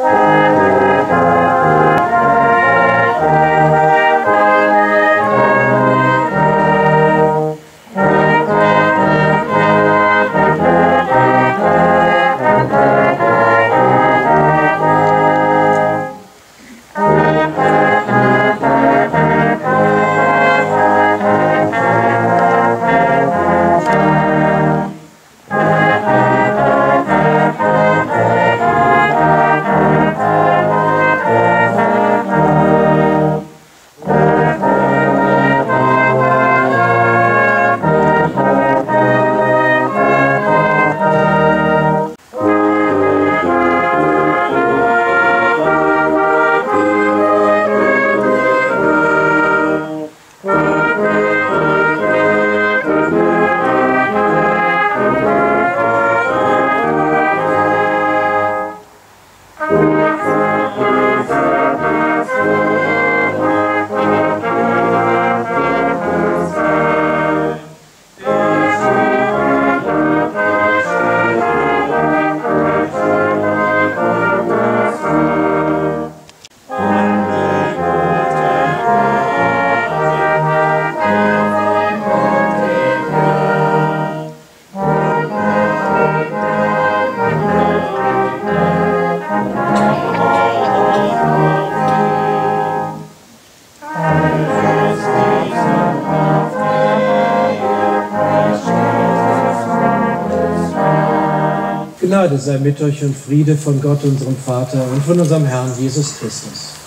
Música Gnade sei mit euch und Friede von Gott, unserem Vater und von unserem Herrn Jesus Christus.